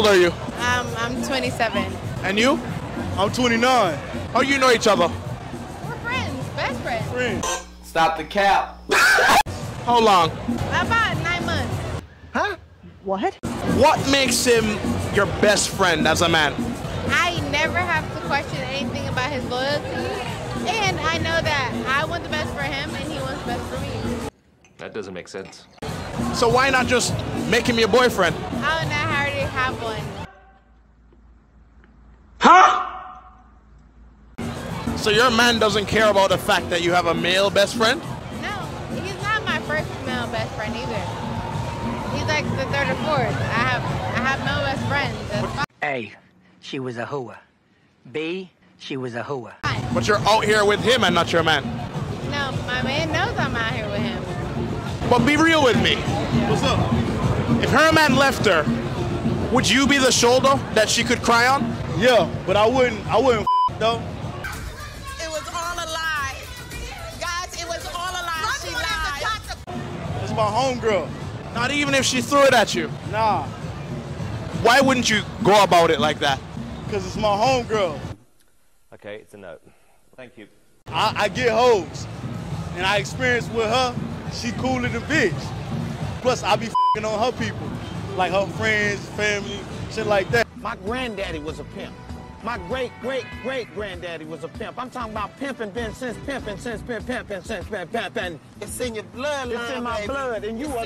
old are you? Um, I'm 27. And you? I'm 29. How do you know each other? We're friends, best friends. Friend. Stop the cap. How long? About nine months. Huh? What? What makes him your best friend as a man? I never have to question anything about his loyalty. And I know that I want the best for him and he wants the best for me. That doesn't make sense. So why not just make him your boyfriend? Oh, no, I already have one. Huh? So your man doesn't care about the fact that you have a male best friend? No, he's not my first male best friend either. He's like the third or fourth. I have I have no best friends. That's A. She was a hooah. B. She was a hooah. But you're out here with him and not your man. No, my man knows I'm out here with him. But be real with me. What's up? If her man left her, would you be the shoulder that she could cry on? Yeah, but I wouldn't. I wouldn't though. It was all a lie. Guys, it was all a lie. She lied. It's my homegirl. Not even if she threw it at you. Nah, Why wouldn't you go about it like that? cause it's my homegirl. Okay, it's a note. Thank you. I, I get hoes, and I experienced with her. She cooler than bitch. Plus, I be fing on her people, like her friends, family, shit like that. My granddaddy was a pimp. My great great great granddaddy was a pimp. I'm talking about pimping, been since pimping, since been pimping, since been pimping. It's in your bloodline, It's in my baby. blood, and you are